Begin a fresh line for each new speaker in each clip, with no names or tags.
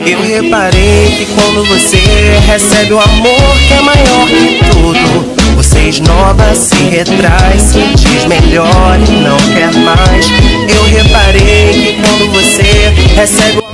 Eu reparei que quando você recebe o amor que é maior que tudo, retrai, se diz melhor e não quer mais. Eu reparei que quando você recebe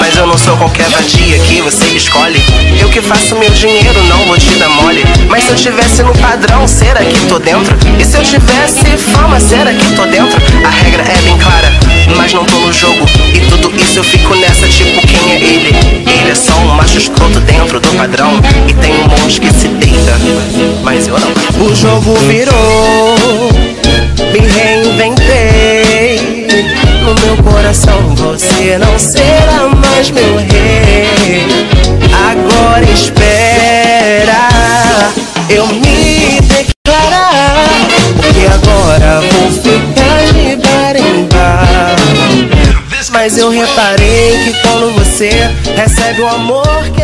Mas eu não sou qualquer vadia que você escolhe. Eu que faço meu dinheiro, não vou te dar mole. Mas se eu tivesse no padrão, será que tô dentro? E se eu tivesse fama, será que tô dentro? A regra é bem clara, mas não tô no jogo. E tudo isso eu fico nessa, tipo, quem é ele? Ele é só um macho escroto dentro do padrão. E tem um monte que se deita, mas eu não. O jogo virou, será mais meu rei. Agora espera eu me declarar. Porque agora vou ficar de bar em bar. Mas eu reparei que quando você recebe o amor que